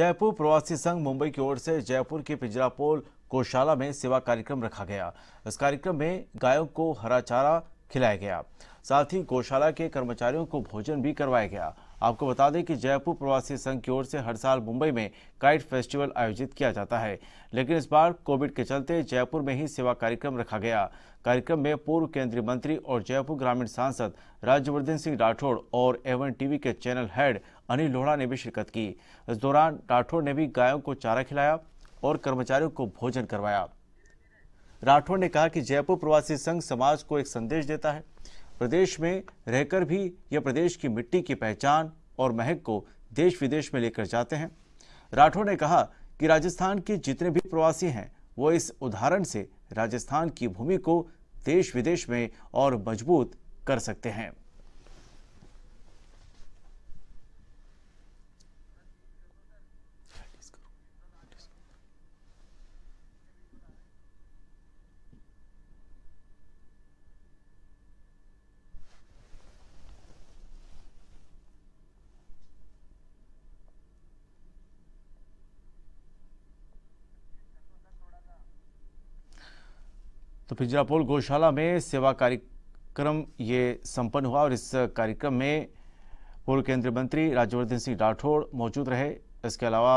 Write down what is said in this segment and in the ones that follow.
जयपुर प्रवासी संघ मुंबई की ओर से जयपुर के पिंजरापोल गौशाला में सेवा कार्यक्रम रखा गया। इस कार्यक्रम में गायों को हरा चारा खिलाया गया। साथ ही गौशाला के कर्मचारियों को भोजन भी करवाया गया। आपको बता दें कि जयपुर प्रवासी संघ की ओर से हर साल मुंबई में काइट फेस्टिवल आयोजित किया जाता है। लेकिन इस बार कोविड के चलते जयपुर में ही सेवा कार्यक्रम रखा गया। कार्यक्रम में पूर्व केंद्रीय मंत्री और जयपुर ग्रामीण सांसद राज्यवर्धन सिंह राठौड़ और एवन टीवी के चैनल हेड अनिल लोहड़ा ने भी शिरकत की। इस दौरान राठौड़ ने भी गायों को चारा खिलाया और कर्मचारियों को भोजन करवाया। राठौड़ ने कहा कि जयपुर प्रवासी संघ समाज को एक संदेश देता है। प्रदेश में रहकर भी यह प्रदेश की मिट्टी की पहचान और महक को देश विदेश में लेकर जाते हैं। राठौड़ ने कहा कि राजस्थान के जितने भी प्रवासी हैं, वो इस उदाहरण से राजस्थान की भूमि को देश विदेश में और मज़बूत कर सकते हैं। तो पिंजरापोल गौशाला में सेवा कार्यक्रम ये संपन्न हुआ और इस कार्यक्रम में पूर्व केंद्रीय मंत्री राज्यवर्धन सिंह राठौड़ मौजूद रहे। इसके अलावा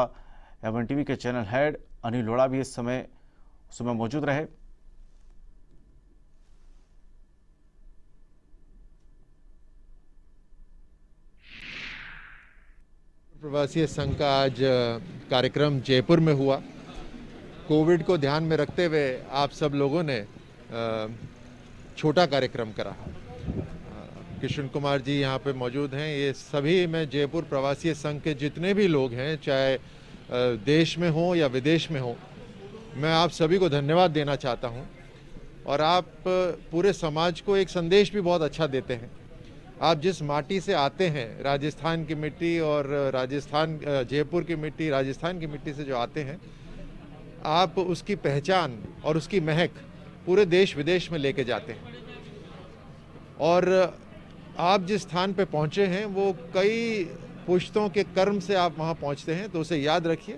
एवन टीवी के चैनल हेड अनिल लोड़ा भी इस समय समय मौजूद रहे। प्रवासी संघ का आज कार्यक्रम जयपुर में हुआ। कोविड को ध्यान में रखते हुए आप सब लोगों ने छोटा कार्यक्रम करा। किशन कुमार जी यहाँ पे मौजूद हैं। ये सभी मैं जयपुर प्रवासी संघ के जितने भी लोग हैं, चाहे देश में हो या विदेश में हो, मैं आप सभी को धन्यवाद देना चाहता हूँ। और आप पूरे समाज को एक संदेश भी बहुत अच्छा देते हैं। आप जिस माटी से आते हैं, राजस्थान की मिट्टी और राजस्थान जयपुर की मिट्टी, राजस्थान की मिट्टी से जो आते हैं, आप उसकी पहचान और उसकी महक पूरे देश विदेश में लेके जाते हैं। और आप जिस स्थान पे पहुँचे हैं, वो कई पुश्तों के कर्म से आप वहाँ पहुँचते हैं तो उसे याद रखिए।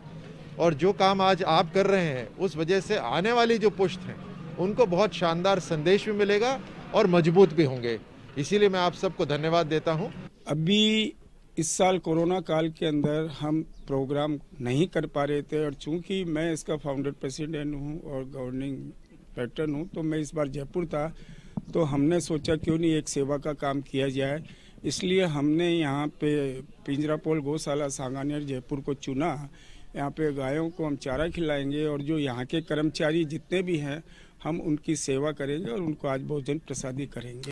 और जो काम आज आप कर रहे हैं, उस वजह से आने वाली जो पुश्त हैं, उनको बहुत शानदार संदेश भी मिलेगा और मज़बूत भी होंगे। इसीलिए मैं आप सबको धन्यवाद देता हूँ। अभी इस साल कोरोना काल के अंदर हम प्रोग्राम नहीं कर पा रहे थे, और चूँकि मैं इसका फाउंडर प्रेसिडेंट हूँ और गवर्निंग पैटर्न हूँ तो मैं इस बार जयपुर था तो हमने सोचा क्यों नहीं एक सेवा का काम किया जाए। इसलिए हमने यहाँ पे पिंजरापोल, गौशाला, सांगानेर, जयपुर को चुना। यहाँ पे गायों को हम चारा खिलाएँगे और जो यहाँ के कर्मचारी जितने भी हैं, हम उनकी सेवा करेंगे और उनको आज भोजन प्रसादी करेंगे।